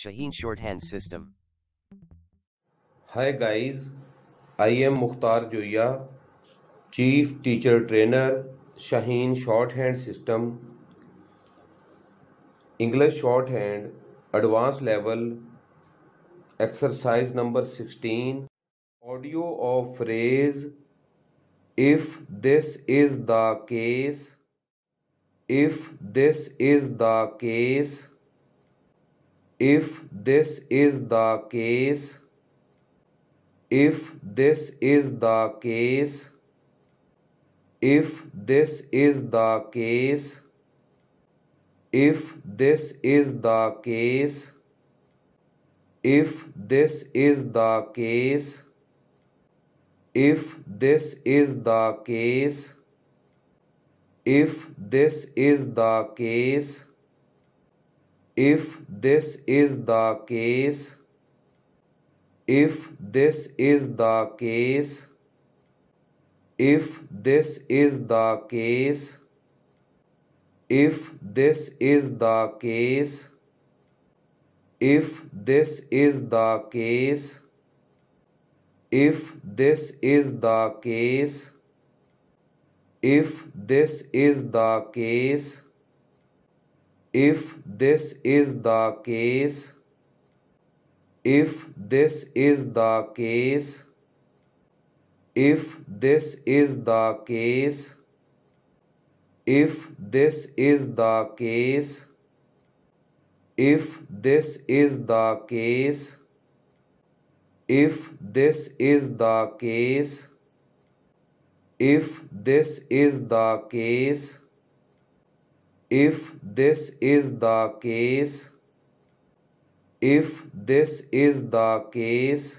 Shaheen shorthand system. Hi guys, I am Mukhtar Joya chief teacher trainer, Shaheen shorthand system. English shorthand, advance level, exercise number sixteen. Audio of phrase, if this is the case, if this is the case. If this is the case, if this is the case, if this is the case, if this is the case, if this is the case, if this is the case, if this is the case, if this is the case, if this is the case, if this is the case, if this is the case, if this is the case, if this is the case, if this is the case, if this is the case, if this is the case, if this is the case, if this is the case, if this is the case, if this is the case, if this is the case, if this is the case, if this is the case,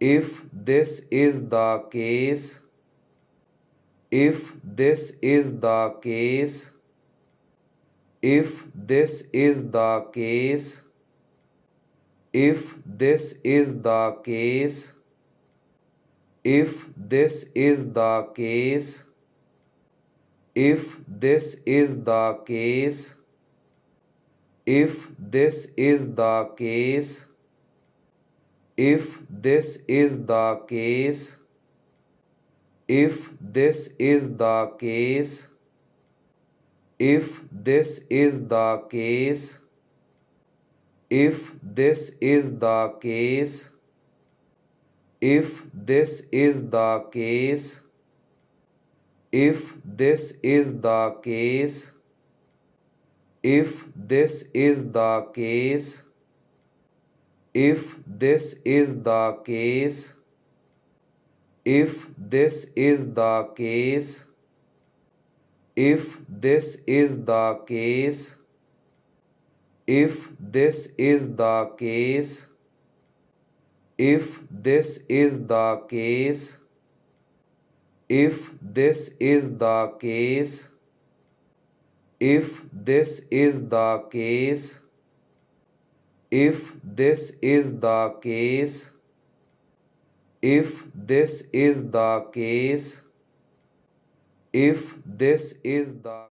if this is the case, if this is the case, if this is the case, if this is the case, if this is the case, if this is the case, if this is the case, if this is the case, if this is the case, if this is the case, if this is the case, if this is the case, if this is the case, if this is the case, if this is the case, if this is the case, if this is the case, if this is the case, if this is the case, if this is the case, if this is the case, if this is the case, if this is the case, if this is the